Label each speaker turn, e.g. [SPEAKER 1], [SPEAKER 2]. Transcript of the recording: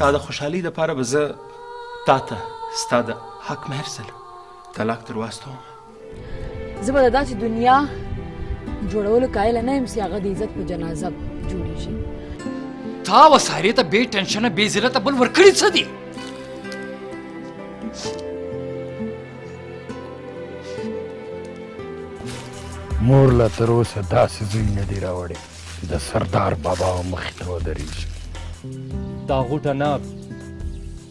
[SPEAKER 1] ستا د خوشحالۍ دپاره به زه تا ته ستا د حق مهر سره طلاق در واستوم
[SPEAKER 2] زه به د داسې دنیا جوړولو قایل نه یم چې هغه د عزت په جنازه جوړې
[SPEAKER 3] شي تا وسارې ته بې ټینشنه بې زرته بل ورکړي څه دي
[SPEAKER 4] مور لا تر اوسه داسې زوی نه دی راوړی چې د سردار بابا مخې ته ودرېږي
[SPEAKER 5] دا غوټه
[SPEAKER 2] ناب